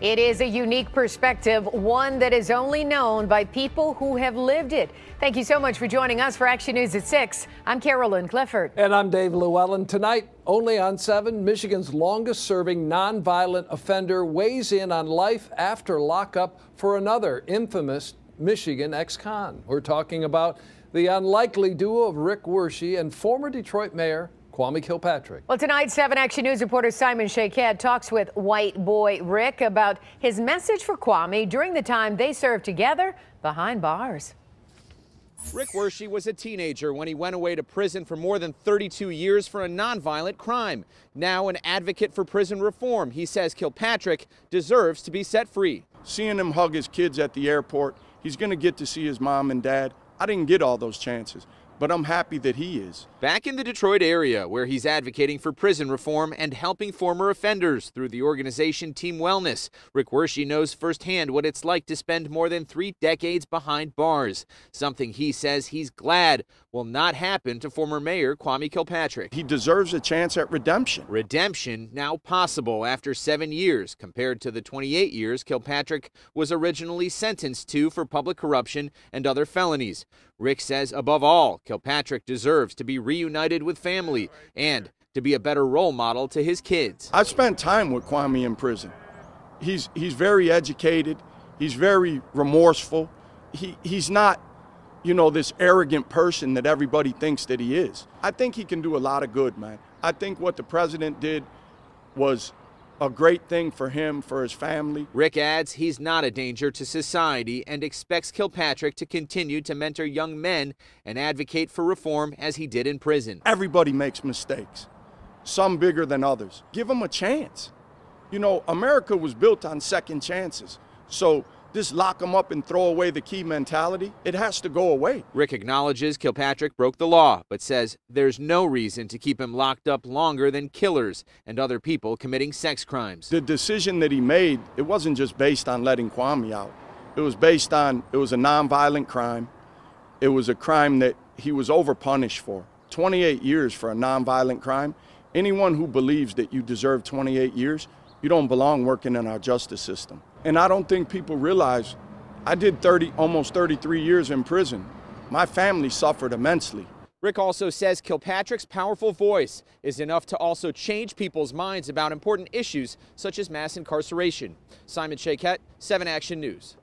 It is a unique perspective, one that is only known by people who have lived it. Thank you so much for joining us for Action News at 6. I'm Carolyn Clifford. And I'm Dave LewAllen. Tonight, only on 7, Michigan's longest serving nonviolent offender weighs in on life after lockup for another infamous Michigan ex con. We're talking about the unlikely duo of Rick Wershe and former Detroit Mayor Kwame Kilpatrick. Well, tonight, 7 Action News reporter Simon Shaykhet talks with white boy Rick about his message for Kwame during the time they served together behind bars. Rick Wershe was a teenager when he went away to prison for more than 32 years for a nonviolent crime. Now an advocate for prison reform, he says Kilpatrick deserves to be set free. Seeing him hug his kids at the airport, he's going to get to see his mom and dad. I didn't get all those chances but I'm happy that he is. Back in the Detroit area, where he's advocating for prison reform and helping former offenders through the organization Team Wellness, Rick Wershe knows firsthand what it's like to spend more than three decades behind bars, something he says he's glad will not happen to former Mayor Kwame Kilpatrick. He deserves a chance at redemption. Redemption now possible after seven years, compared to the 28 years Kilpatrick was originally sentenced to for public corruption and other felonies. Rick says, above all, Kilpatrick deserves to be reunited with family and to be a better role model to his kids. I've spent time with Kwame in prison. He's, he's very educated, he's very remorseful. He, he's not, you know, this arrogant person that everybody thinks that he is. I think he can do a lot of good, man. I think what the president did was a great thing for him, for his family. Rick adds he's not a danger to society and expects Kilpatrick to continue to mentor young men and advocate for reform as he did in prison. Everybody makes mistakes, some bigger than others. Give them a chance. You know, America was built on second chances. So this lock them up and throw away the key mentality, it has to go away. Rick acknowledges Kilpatrick broke the law, but says there's no reason to keep him locked up longer than killers and other people committing sex crimes. The decision that he made, it wasn't just based on letting Kwame out. It was based on, it was a nonviolent crime. It was a crime that he was overpunished for. 28 years for a nonviolent crime. Anyone who believes that you deserve 28 years, you don't belong working in our justice system. And I don't think people realize I did 30, almost 33 years in prison. My family suffered immensely. Rick also says Kilpatrick's powerful voice is enough to also change people's minds about important issues such as mass incarceration. Simon Shaykhet, 7 Action News.